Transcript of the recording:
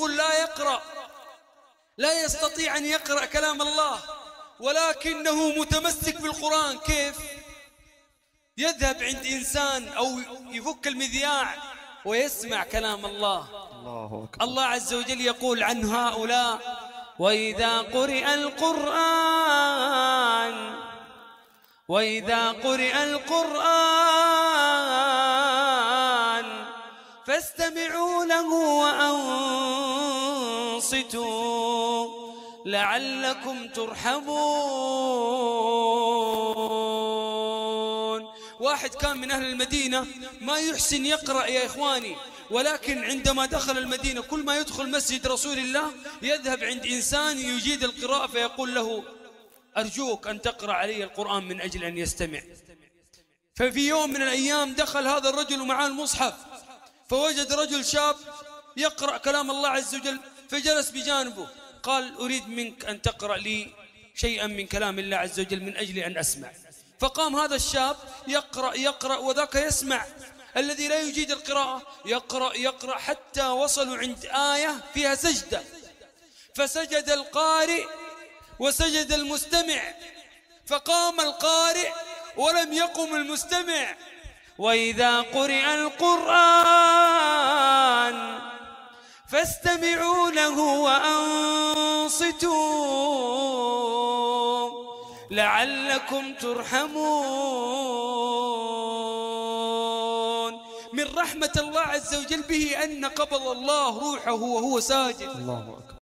طفل لا يقرأ لا يستطيع أن يقرأ كلام الله ولكنه متمسك بالقرآن. كيف؟ يذهب عند إنسان أو يفك المذياع ويسمع كلام الله. الله أكبر. الله عز وجل يقول عن هؤلاء وإذا قرئ القرآن وإذا قرئ القرآن فاستمعوا له وأنصتوا لعلكم ترحمون. واحد كان من أهل المدينة ما يحسن يقرأ يا إخواني ولكن عندما دخل المدينة كل ما يدخل مسجد رسول الله يذهب عند إنسان يجيد القراءة فيقول له أرجوك أن تقرأ علي القرآن من أجل أن يستمع. ففي يوم من الأيام دخل هذا الرجل ومعاه المصحف فوجد رجل شاب يقرأ كلام الله عز وجل. فجلس بجانبه. قال أريد منك أن تقرأ لي شيئا من كلام الله عز وجل من أجل أن أسمع. فقام هذا الشاب يقرأ يقرأ وذاك يسمع. الذي لا يجيد القراءة يقرأ يقرأ حتى وصلوا عند آية فيها سجدة. فسجد القارئ وسجد المستمع. فقام القارئ ولم يقم المستمع. وإذا قرئ القرآن فاستمعوا له وأنصتوا. لعلكم ترحمون. من رحمة الله عز وجل به أن قبض الله روحه وهو ساجد. الله أكبر.